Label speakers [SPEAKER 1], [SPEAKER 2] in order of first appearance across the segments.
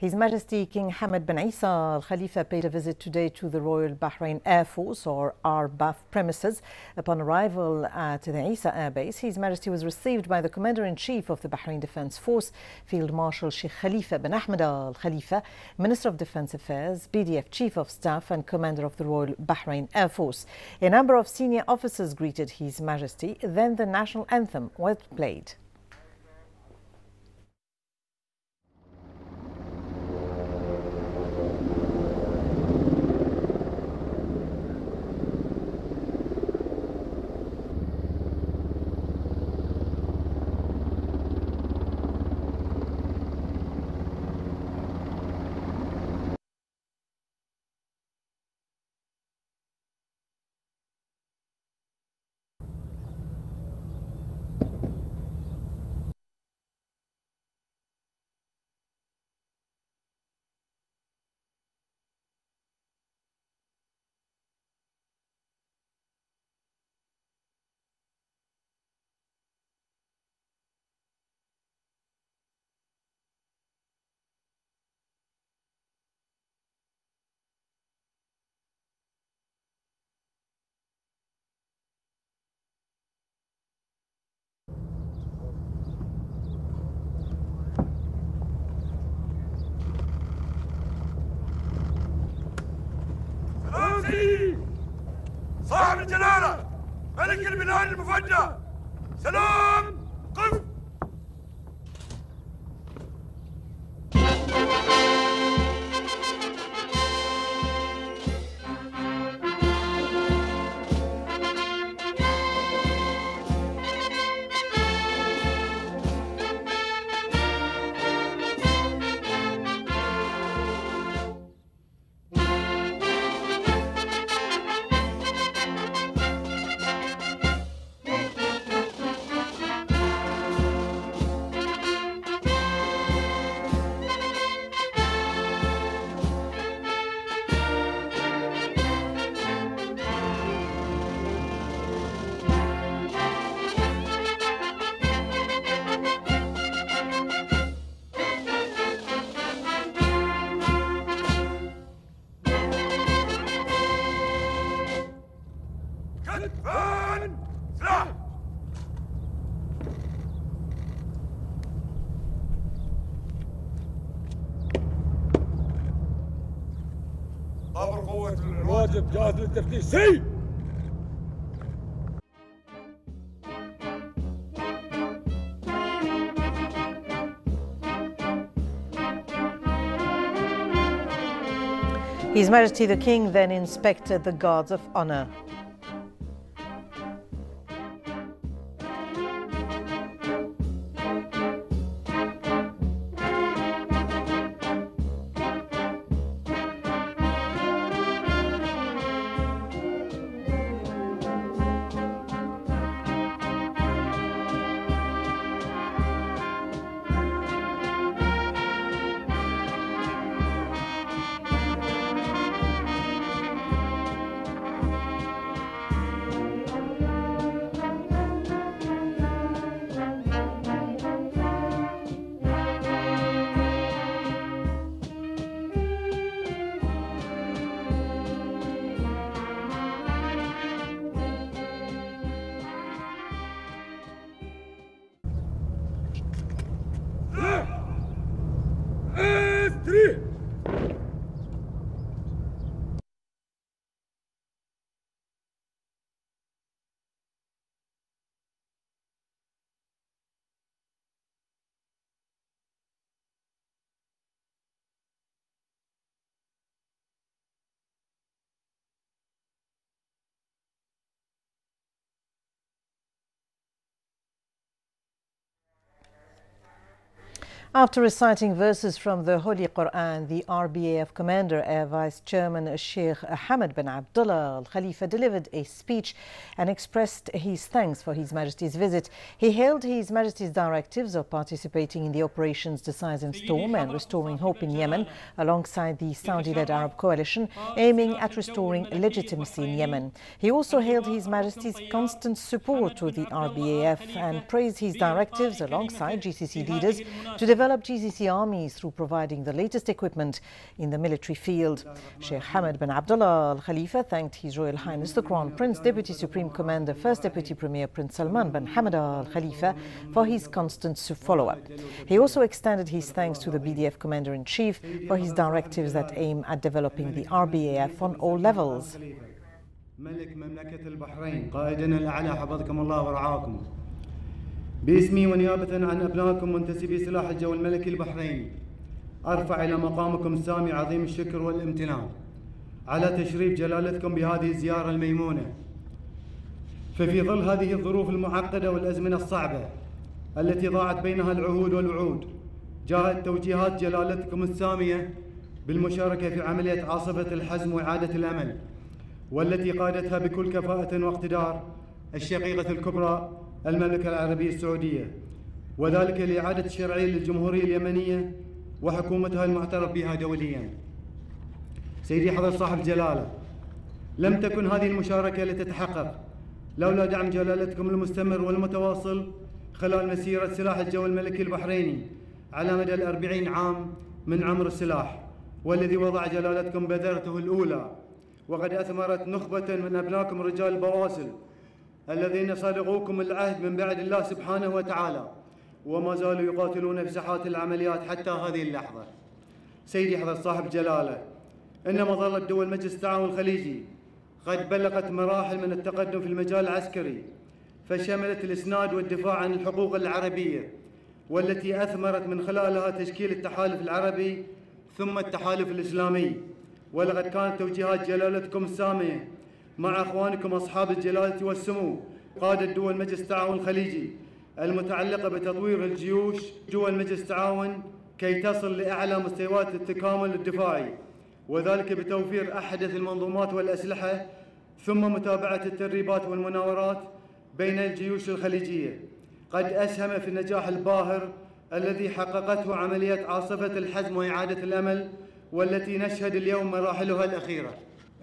[SPEAKER 1] His Majesty King Hamad bin Isa Al Khalifa paid a visit today to the Royal Bahrain Air Force or RBAF premises. Upon arrival at the Isa Air Base, His Majesty was received by the Commander in Chief of the Bahrain Defense Force, Field Marshal Sheikh Khalifa bin Ahmed Al Khalifa, Minister of Defense Affairs, BDF Chief of Staff, and Commander of the Royal Bahrain Air Force. A number of senior officers greeted His Majesty. Then the national anthem was played.
[SPEAKER 2] صاحب الجلالة ملك البلاد المفدى سلام! الواجب جاهز للتفتيش سي
[SPEAKER 1] His Majesty the King then inspected the guards of honor.
[SPEAKER 2] Три!
[SPEAKER 1] After reciting verses from the Holy Quran, the RBAF Commander Air Vice Chairman Sheikh Hamad bin Abdullah Al Khalifa delivered a speech and expressed his thanks for His Majesty's visit. He hailed His Majesty's directives of participating in the operations Decisive Storm and restoring hope in Yemen alongside the Saudi-led Arab coalition aiming at restoring legitimacy in Yemen. He also hailed His Majesty's constant support to the RBAF and praised his directives alongside GCC leaders to develop develop GCC armies through providing the latest equipment in the military field. Sheikh Hamad bin Abdullah Al Khalifa thanked His Royal Highness the Crown Prince, Deputy Supreme Commander, First Deputy Premier Prince Salman bin Hamad Al Khalifa for his constant follow up. He also extended his thanks to the BDF Commander in Chief for his directives that aim at developing the RBAF on all levels.
[SPEAKER 3] ملك مملكة البحرين قائدنا الأعلى حفظكم الله ورعاكم باسمي ونيابة عن أبنائكم منتسبي سلاح الجو الملكي البحريني أرفع إلى مقامكم السامي عظيم الشكر والامتنان على تشريف جلالتكم بهذه الزيارة الميمونة. ففي ظل هذه الظروف المعقدة والأزمنة الصعبة التي ضاعت بينها العهود والوعود جاءت توجيهات جلالتكم السامية بالمشاركة في عملية عاصفة الحزم وإعادة الأمل والتي قادتها بكل كفاءة واقتدار الشقيقة الكبرى المملكة العربية السعودية وذلك لإعادة الشرعية للجمهورية اليمنية وحكومتها المعترف بها دوليا. سيدي حضر صاحب جلالة لم تكن هذه المشاركة لتتحقق لولا دعم جلالتكم المستمر والمتواصل خلال مسيرة سلاح الجو الملكي البحريني على مدى الأربعين عام من عمر السلاح والذي وضع جلالتكم بذرته الأولى. وقد أثمرت نخبة من أبنائكم رجال البواسل الذين صادقوكم العهد من بعد الله سبحانه وتعالى وما زالوا يقاتلون في ساحات العمليات حتى هذه اللحظة. سيدي حضر صاحب جلالة إن مظلة دول مجلس التعاون الخليجي قد بلغت مراحل من التقدم في المجال العسكري فشملت الإسناد والدفاع عن الحقوق العربية والتي أثمرت من خلالها تشكيل التحالف العربي ثم التحالف الإسلامي. ولقد كانت توجيهات جلالتكم السامية مع أخوانكم أصحاب الجلالة والسمو قادة دول مجلس التعاون الخليجي المتعلقة بتطوير الجيوش دول مجلس التعاون كي تصل لأعلى مستويات التكامل الدفاعي. وذلك بتوفير أحدث المنظومات والأسلحة ثم متابعة التدريبات والمناورات بين الجيوش الخليجية. قد أسهم في النجاح الباهر الذي حققته عملية عاصفة الحزم وإعادة الأمل والتي نشهد اليوم مراحلها الأخيرة.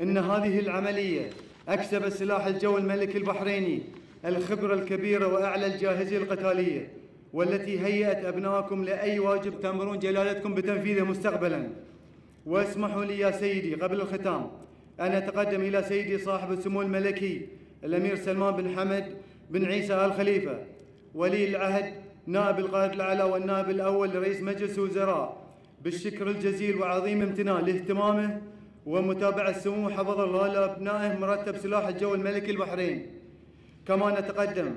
[SPEAKER 3] إن هذه العملية أكسب سلاح الجو الملكي البحريني الخبرة الكبيرة وأعلى الجاهزية القتالية والتي هيأت أبنائكم لأي واجب تأمرون جلالتكم بتنفيذه مستقبلا. واسمحوا لي يا سيدي قبل الختام أن أتقدم إلى سيدي صاحب السمو الملكي الأمير سلمان بن حمد بن عيسى آل خليفة ولي العهد نائب القائد الأعلى والنائب الأول لرئيس مجلس الوزراء بالشكر الجزيل وعظيم امتنان لاهتمامه ومتابعة سمو حفظ الله لأبنائه مرتب سلاح الجو الملكي البحرين. كما نتقدم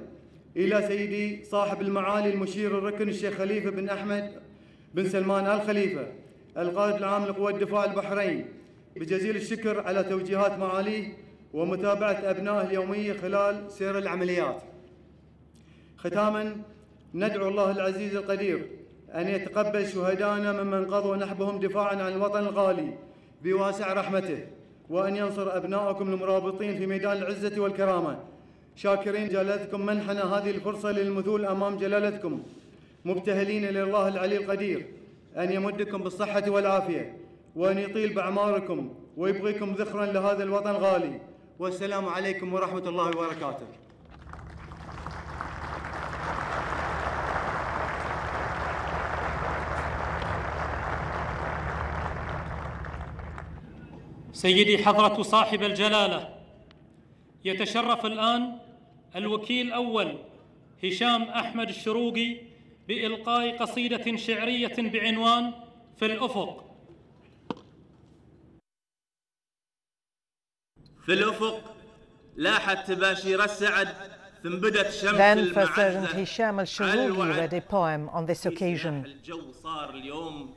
[SPEAKER 3] إلى سيدي صاحب المعالي المشير الركن الشيخ خليفة بن أحمد بن سلمان آل خليفة القائد العام لقوى الدفاع البحرين. بجزيل الشكر على توجيهات معاليه ومتابعة أبنائه اليومية خلال سير العمليات. ختاما ندعو الله العزيز القدير أن يتقبل شهدائنا ممن قضوا نحبهم دفاعا عن الوطن الغالي. بواسع رحمته وأن ينصر أبنائكم المرابطين في ميدان العزة والكرامة. شاكرين جلالتكم منحنا هذه الفرصة للمثول أمام جلالتكم. مبتهلين لله العلي القدير. أن يمدكم بالصحة والعافية. وأن يطيل بأعماركم ويبغيكم ذخرا لهذا الوطن الغالي والسلام عليكم ورحمة الله وبركاته.
[SPEAKER 4] سيدي حضرة صاحب الجلالة. يتشرف الآن الوكيل الأول هشام أحمد الشروقي بإلقاء قصيدة شعرية بعنوان في الأفق.
[SPEAKER 5] في الأفق لاحت تباشير السعد ثم بدت شمس
[SPEAKER 1] Then First Sergeant Hisham
[SPEAKER 5] الوعد.
[SPEAKER 1] read a poem on this occasion.
[SPEAKER 5] الجو صار اليوم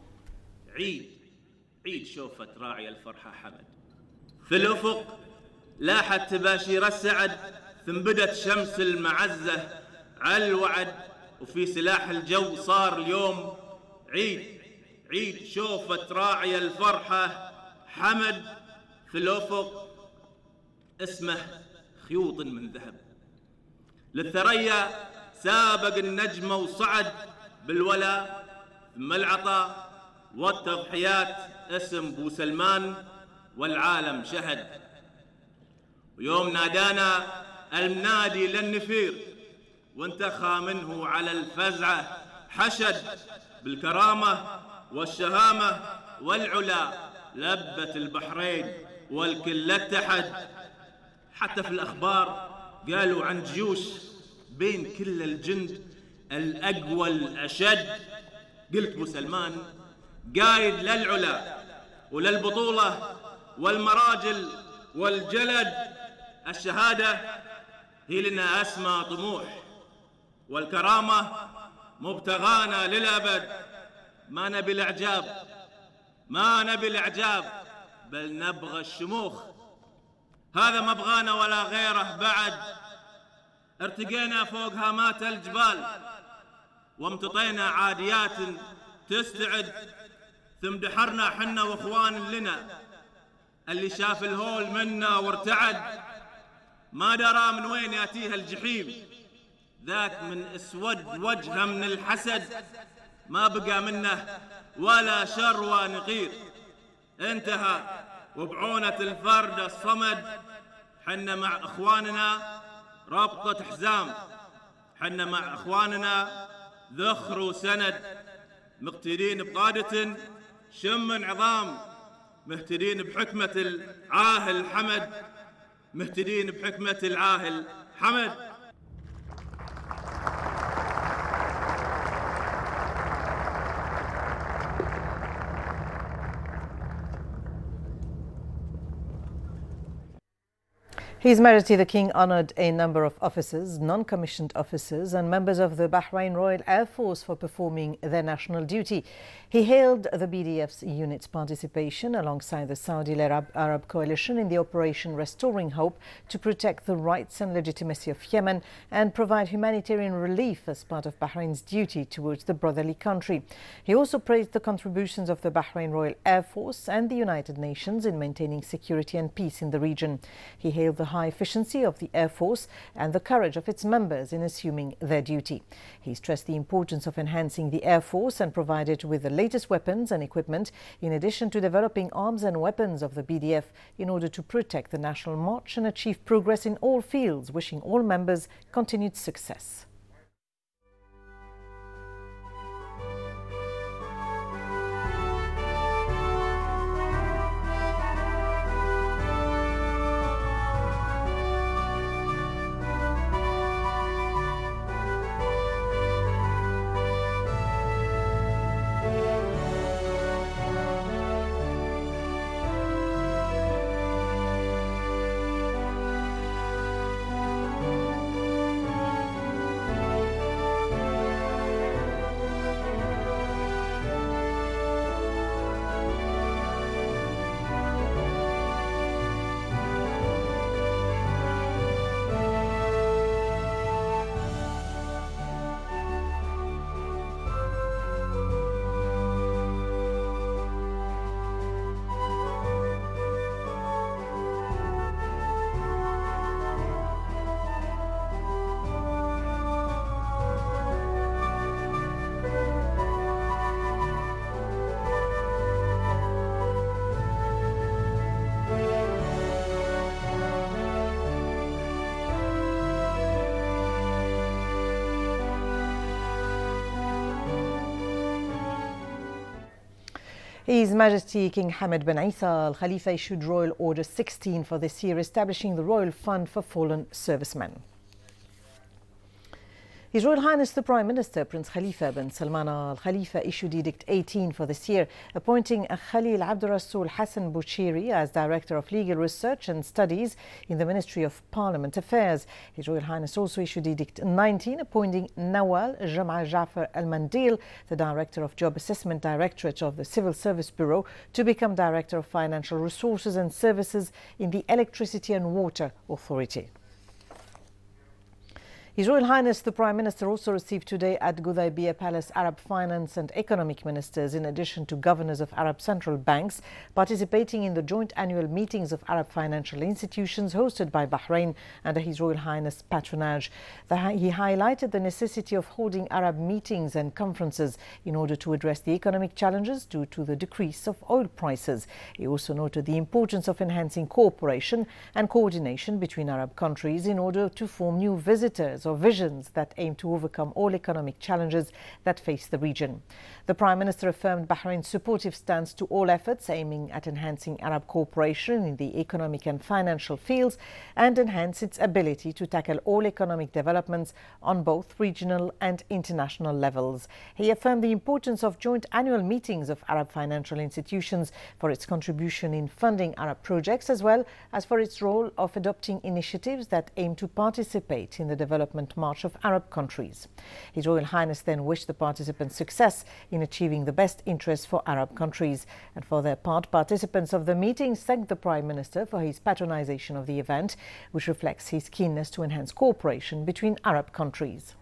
[SPEAKER 5] عيد. عيد شوفة راعي الفرحة حمد. في الأفق لاحت تباشير السعد ثم بدت شمس المعزة على الوعد وفي سلاح الجو صار اليوم عيد عيد شوفة راعي الفرحة حمد في الأفق اسمه خيوط من ذهب. للثريا سابق النجمة وصعد بالولا ثم العطاء والتضحيات اسم بو سلمان والعالم شهد. ويوم نادانا المنادي للنفير وانتخى منه على الفزعة حشد بالكرامة والشهامة والعلا لبت البحرين والكل اتحد. حتى في الأخبار قالوا عن جيوش بين كل الجند الأقوى الأشد. قلت ابو سلمان قايد للعلا وللبطولة والمراجل والجلد الشهادة هي لنا أسمى طموح والكرامة مبتغانا للأبد. ما نبي الإعجاب ما نبي الإعجاب بل نبغى الشموخ. هذا ما بغانا ولا غيره بعد. ارتقينا فوق هامات الجبال وامتطينا عاديات تستعد. ثم دحرنا حنا وإخوان لنا. اللي شاف الهول منا وارتعد ما درى من وين ياتيها الجحيم. ذاك من أسود وجهه من الحسد ما بقى منه ولا شر نقير انتهى وبعونة الفرد الصمد حنا مع إخواننا ربطة حزام حنا مع إخواننا ذخر وسند. مقتدين بقادة شم عظام. مهتدين بحكمة العاهل حمد. مهتدين بحكمة العاهل حمد.
[SPEAKER 1] His Majesty the King honored a number of officers, non-commissioned officers and members of the Bahrain Royal Air Force for performing their national duty. He hailed the BDF's unit's participation alongside the Saudi Arab, Arab coalition in the Operation Restoring Hope to protect the rights and legitimacy of Yemen and provide humanitarian relief as part of Bahrain's duty towards the brotherly country. He also praised the contributions of the Bahrain Royal Air Force and the United Nations in maintaining security and peace in the region. He hailed the high efficiency of the Air Force and the courage of its members in assuming their duty. He stressed the importance of enhancing the Air Force and provided with the latest weapons and equipment, in addition to developing arms and weapons of the BDF in order to protect the national march and achieve progress in all fields, wishing all members continued success. His Majesty King Hamad bin Isa Al Khalifa issued Royal Order 16 for this year, establishing the Royal Fund for Fallen Servicemen. His Royal Highness the Prime Minister Prince Khalifa bin Salman Al Khalifa issued Edict 18 for this year, appointing Khalil Abdul Rasul Hassan Buchiri as Director of Legal Research and Studies in the Ministry of Parliament Affairs. His Royal Highness also issued Edict 19, appointing Nawal Jama Jafar Al Mandil, the Director of Job Assessment Directorate of the Civil Service Bureau, to become Director of Financial Resources and Services in the Electricity and Water Authority. His Royal Highness the Prime Minister also received today at Gudaibiya Palace Arab finance and economic ministers in addition to governors of Arab central banks participating in the joint annual meetings of Arab financial institutions hosted by Bahrain under His Royal Highness patronage. He highlighted the necessity of holding Arab meetings and conferences in order to address the economic challenges due to the decrease of oil prices. He also noted the importance of enhancing cooperation and coordination between Arab countries in order to form new visitors ideas or visions that aim to overcome all economic challenges that face the region. The Prime Minister affirmed Bahrain's supportive stance to all efforts aiming at enhancing Arab cooperation in the economic and financial fields and enhance its ability to tackle all economic developments on both regional and international levels. He affirmed the importance of joint annual meetings of Arab financial institutions for its contribution in funding Arab projects as well as for its role of adopting initiatives that aim to participate in the development march of Arab countries. His Royal Highness then wished the participants success in achieving the best interests for Arab countries. And for their part, participants of the meetings thanked the Prime Minister for his patronization of the event, which reflects his keenness to enhance cooperation between Arab countries.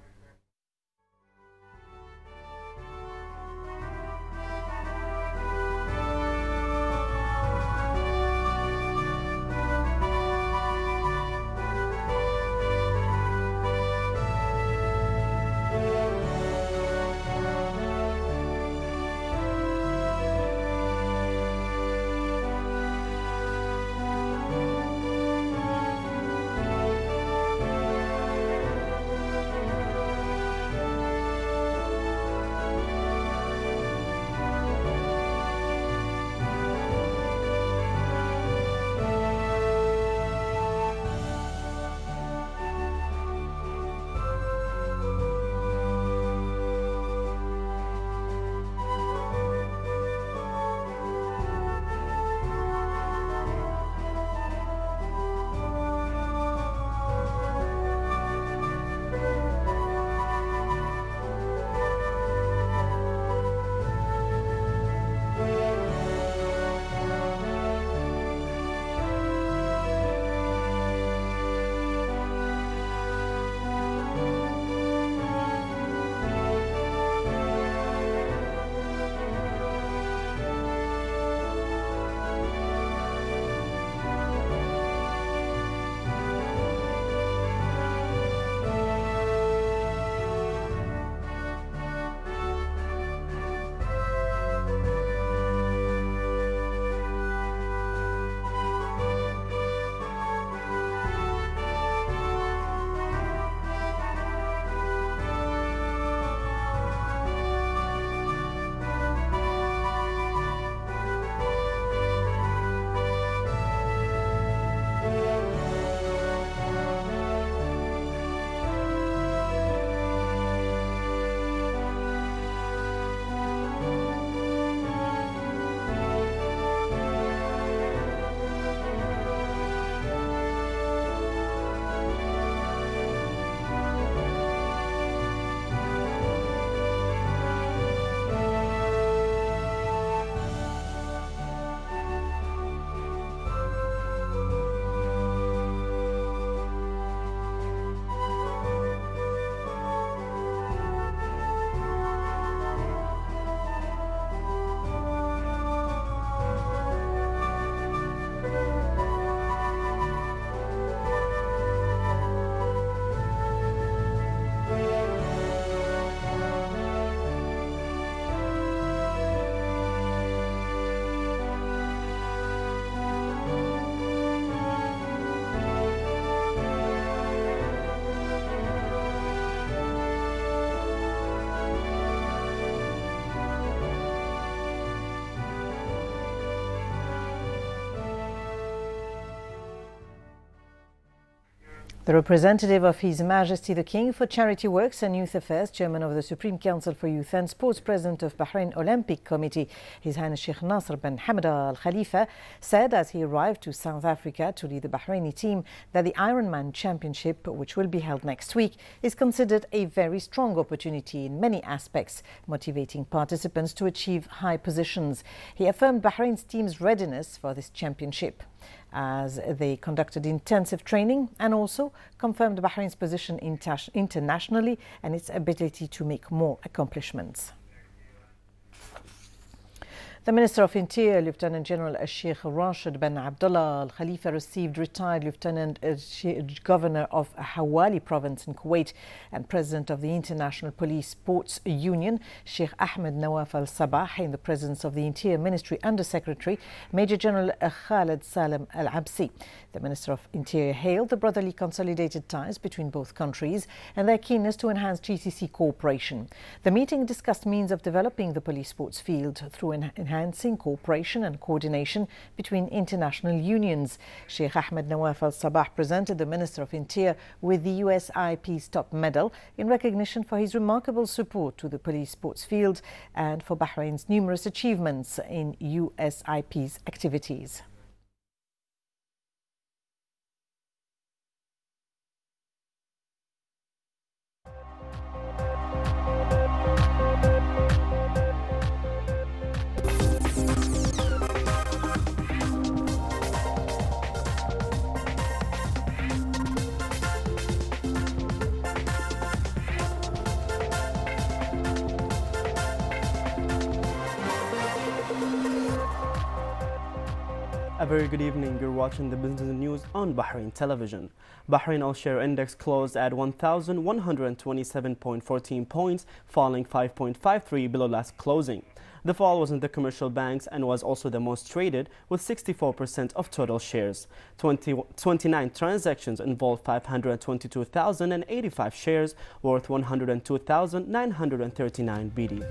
[SPEAKER 1] The representative of His Majesty the King for Charity Works and Youth Affairs, Chairman of the Supreme Council for Youth and Sports, President of Bahrain Olympic Committee, His Highness Sheikh Nasser bin Hamad Al Khalifa, said as he arrived to South Africa to lead the Bahraini team that the Ironman Championship, which will be held next week, is considered a very strong opportunity in many aspects, motivating participants to achieve high positions. He affirmed Bahrain's team's readiness for this championship as they conducted intensive training and also confirmed Bahrain's position internationally and its ability to make more accomplishments. The Minister of Interior, Lieutenant General Sheikh Rashid bin Abdullah Al Khalifa, received retired Lieutenant uh, Governor of Hawali Province in Kuwait and President of the International Police Sports Union, Sheikh Ahmed Nawaf Al Sabah, in the presence of the Interior Ministry Under Secretary, Major General uh, Khalid Salim Al Absi. The Minister of Interior hailed the brotherly consolidated ties between both countries and their keenness to enhance GCC cooperation. The meeting discussed means of developing the police sports field through enhancing cooperation and coordination between international unions. Sheikh Ahmed Nawaf Al Sabah presented the Minister of Interior with the USIP Top Medal in recognition for his remarkable support to the police sports field and for Bahrain's numerous achievements in USIP's activities.
[SPEAKER 6] A very good evening. You're watching the business news on Bahrain Television. Bahrain All Share Index closed at 1,127.14 points, falling 5.53 below last closing. The fall was in the commercial banks and was also the most traded, with 64% of total shares. 20, 29 transactions involved 522,085 shares, worth 102,939 BD.